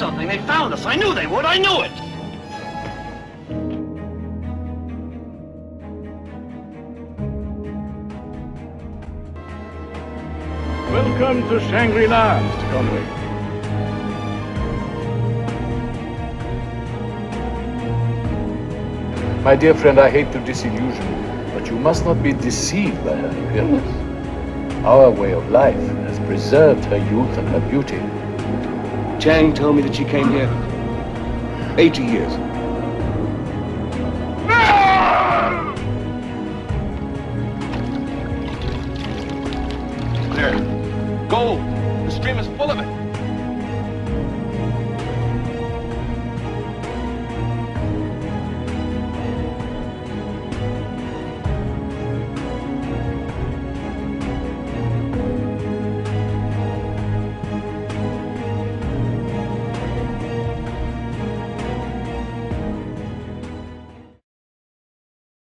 morning. They found us. I knew they would. I knew it. Welcome to Shangri-La, Mr. Conway. My dear friend, I hate to disillusion you, but you must not be deceived by her appearance. Our way of life has preserved her youth and her beauty. Chang told me that she came here 80 years. There. Gold. The stream is full of it.